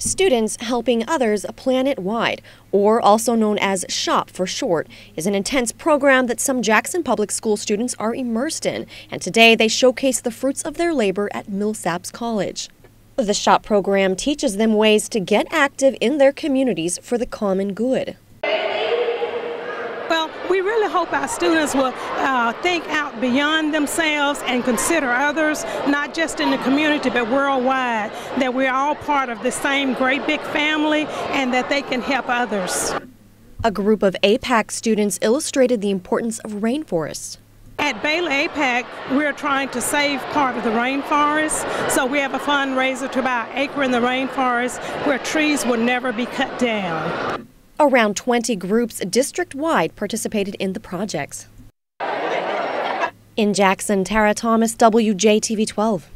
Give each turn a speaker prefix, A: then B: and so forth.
A: Students Helping Others Planet-Wide, or also known as SHOP for short, is an intense program that some Jackson Public School students are immersed in, and today they showcase the fruits of their labor at Millsaps College. The SHOP program teaches them ways to get active in their communities for the common good.
B: Really hope our students will uh, think out beyond themselves and consider others, not just in the community but worldwide, that we're all part of the same great big family and that they can help others.
A: A group of APAC students illustrated the importance of rainforests.
B: At Bailey APAC, we're trying to save part of the rainforest, so we have a fundraiser to buy an acre in the rainforest where trees will never be cut down.
A: Around 20 groups district-wide participated in the projects. In Jackson, Tara Thomas, WJTV 12.